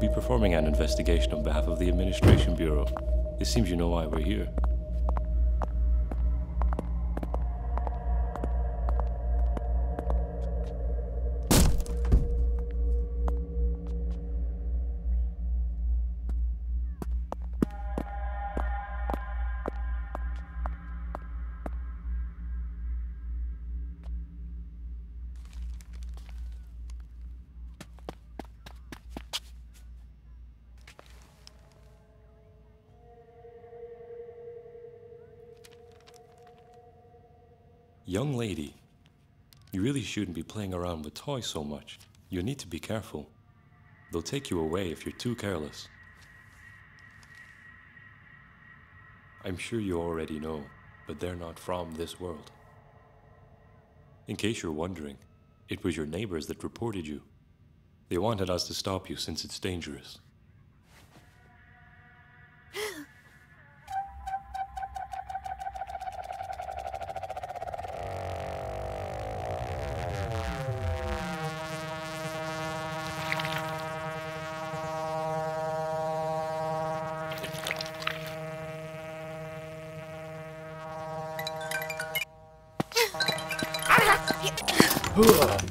「be performing an investigation on behalf of the Administration Bureau. It seems you know why we're here. Young lady, you really shouldn't be playing around with toys so much. You need to be careful. They'll take you away if you're too careless. I'm sure you already know, but they're not from this world. In case you're wondering, it was your neighbors that reported you. They wanted us to stop you since it's dangerous. うわ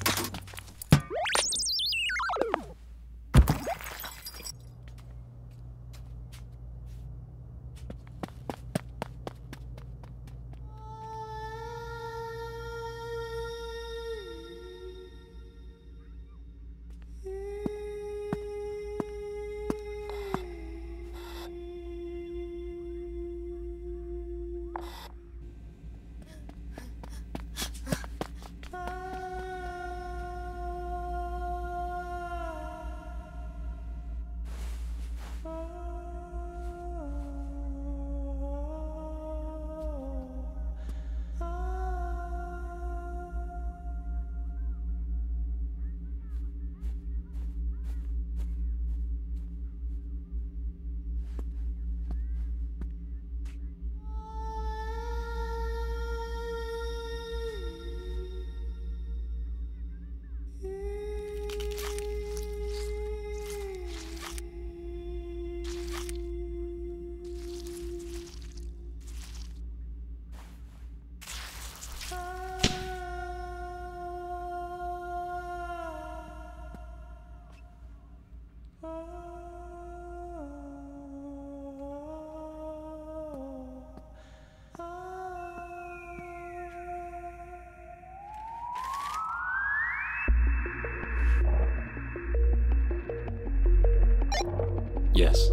Yes,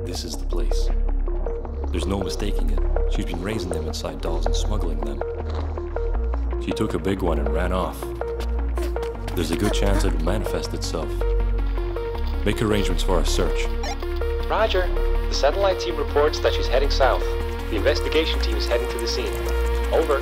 this is the place. There's no mistaking it. She's been raising them inside dolls and smuggling them. She took a big one and ran off. There's a good chance it'll manifest itself. Make arrangements for a search. Roger. The satellite team reports that she's heading south. The investigation team is heading to the scene. Over.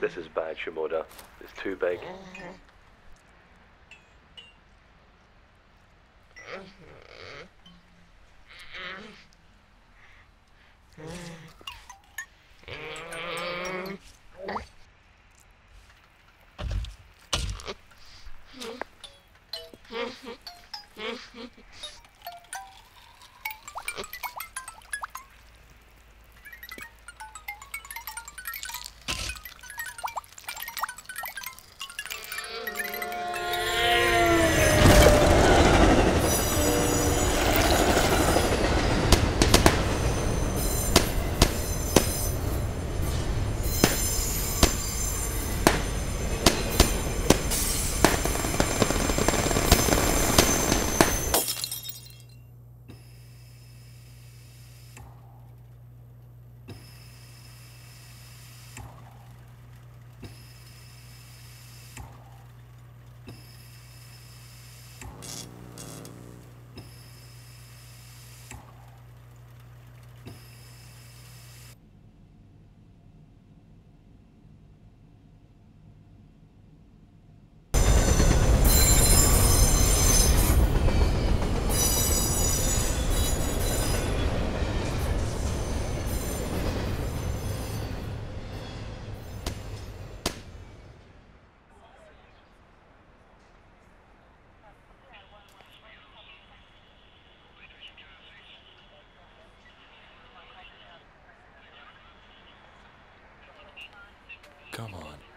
This is bad, Shimoda. It's too big. Come on.